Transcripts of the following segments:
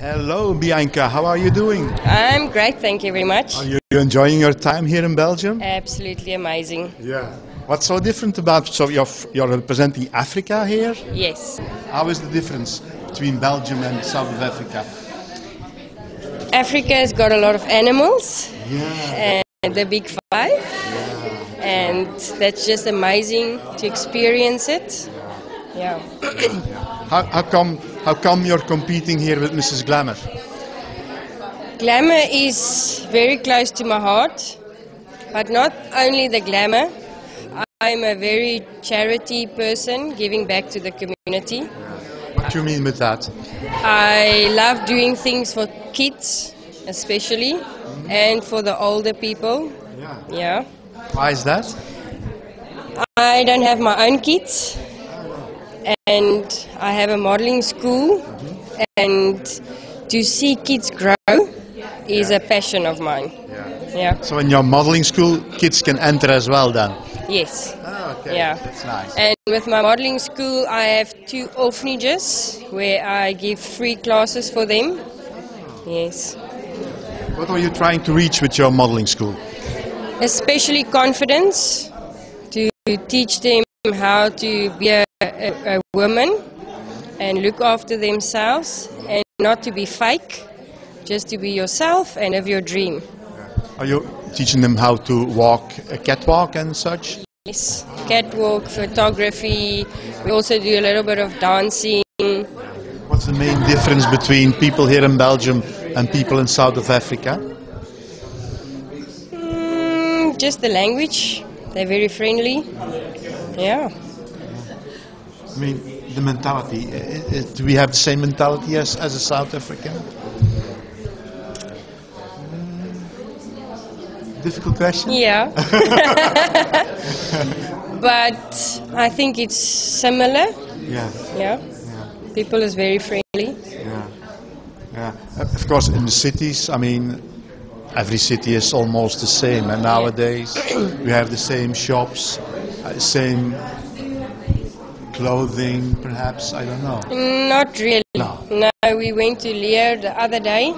Hello, Bianca. How are you doing? I'm great, thank you very much. Are you enjoying your time here in Belgium? Absolutely amazing. Yeah. What's so different about so you're, you're representing Africa here? Yes. How is the difference between Belgium and South Africa? Africa has got a lot of animals Yeah. and the big five. Yeah. And that's just amazing to experience it. Yeah. How, how come how come you're competing here with Mrs. Glamour? Glamour is very close to my heart, but not only the glamour. I'm a very charity person, giving back to the community. What do you mean with that? I love doing things for kids, especially, and for the older people. Yeah. Yeah. Why is that? I don't have my own kids, and I have a modeling school, and to see kids grow is a passion of mine. Yeah. So in your modeling school, kids can enter as well then. Yes. Oh, okay. Yeah. That's nice. And with my modeling school, I have two orphanages where I give free classes for them. Yes. What are you trying to reach with your modeling school? Especially confidence to teach them how to be a, a, a woman and look after themselves and not to be fake, just to be yourself and have your dream. Are you teaching them how to walk a catwalk and such? Yes. Catwalk, photography. We also do a little bit of dancing. What's the main difference between people here in Belgium and people in South of Africa? Mm, just the language. They're very friendly. Yeah. I mean, the mentality. I- I- Do we have the same mentality as, as a South African? Mm, difficult question? Yeah. but I think it's similar. Yeah, Yeah. People is very friendly. yeah, yeah. Of course, in the cities, I mean, every city is almost the same. And nowadays, we have the same shops, uh, same clothing, perhaps. I don't know. Not really. No. No, we went to Lier the other day,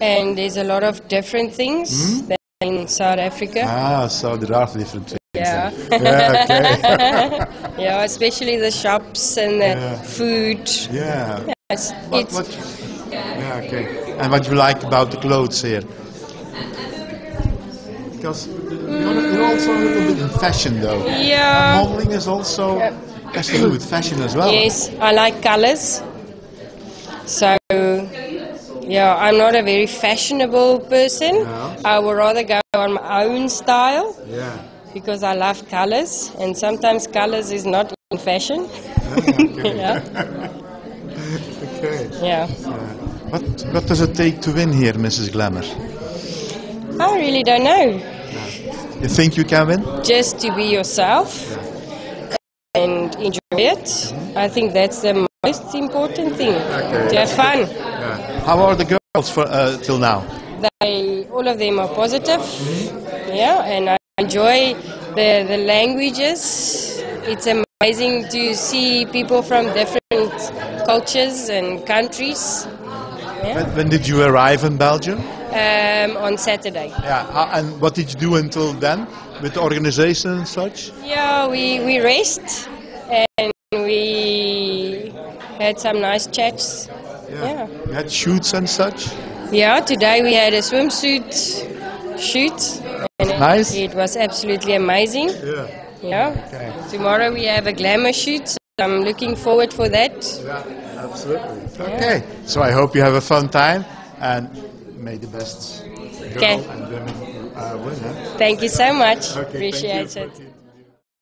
and there's a lot of different things than in South Africa. Ah, so there are different things. Yeah. Yeah, okay. Yeah, especially the shops and the Yeah. food. yeah. It's, What, it's what, yeah, okay. And what you like about the clothes here? Because you're, you're a little bit in fashion, though. yeah. Uh, modeling is also has to do with fashion as well. Yes, I like colors. So, yeah, I'm not a very fashionable person. No. I would rather go on my own style Yeah. because I love colors, and sometimes colors is not in fashion. yeah, Okay. yeah. Uh, what What does it take to win here, Mrs. Glamour? I really don't know. You think you can win? Just to be yourself and enjoy it. I think that's the most important thing. To have fun. How are the girls for uh, till now? They, all of them are positive. Yeah, and I enjoy the, the languages. It's amazing to see people from different cultures and countries. When, when did you arrive in Belgium? Um, on Saturday. Yeah. and what did you do until then with the organization and such? Yeah, we, we rest and we had some nice chats. Yeah. You had shoots and such. Yeah, today we had a swimsuit shoot. And it- Nice. It was absolutely amazing. Yeah. Yeah. Okay. Tomorrow we have a glamour shoot. So I'm looking forward for that. Yeah, absolutely. Okay, so I hope you have a fun time and may the best girl Okay. and women uh, win. huh? Thank you so much. Okay, Appreciate it.